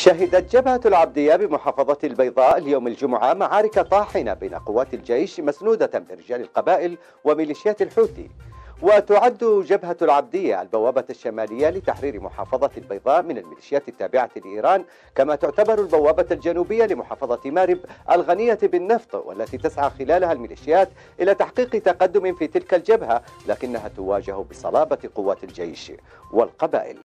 شهدت جبهة العبدية بمحافظة البيضاء اليوم الجمعة معارك طاحنة بين قوات الجيش مسنودة برجال القبائل وميليشيات الحوثي. وتعد جبهة العبدية البوابة الشمالية لتحرير محافظة البيضاء من الميليشيات التابعة لإيران كما تعتبر البوابة الجنوبية لمحافظة مارب الغنية بالنفط والتي تسعى خلالها الميليشيات إلى تحقيق تقدم في تلك الجبهة لكنها تواجه بصلابة قوات الجيش والقبائل.